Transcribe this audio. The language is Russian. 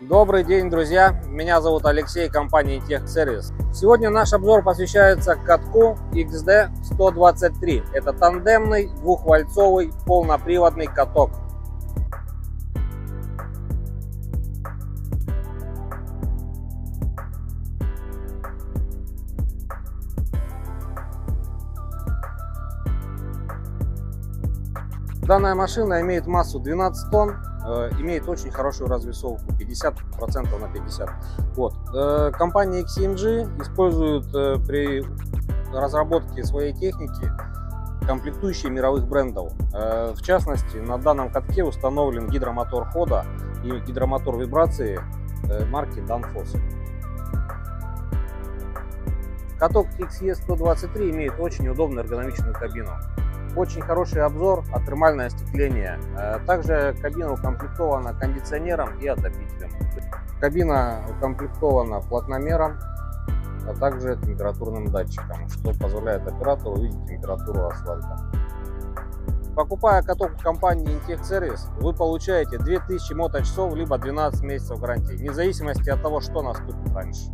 Добрый день, друзья! Меня зовут Алексей, компания Тех Сервис. Сегодня наш обзор посвящается катку XD123. Это тандемный двухвальцовый полноприводный каток. Данная машина имеет массу 12 тонн, э, имеет очень хорошую развесовку, 50% на 50. Вот. Э, компания XCMG использует э, при разработке своей техники комплектующие мировых брендов. В частности, на данном катке установлен гидромотор хода и гидромотор вибрации марки Danfoss. Каток XE123 имеет очень удобную эргономичную кабину. Очень хороший обзор, термальное остекление. Э, также кабина укомплектована кондиционером и отопителем. Кабина укомплектована платномером, а также температурным датчиком, что позволяет оператору увидеть температуру асфальта. Покупая каток в компании Intech Service, вы получаете 2000 моточасов либо 12 месяцев гарантии, вне зависимости от того, что наступит раньше.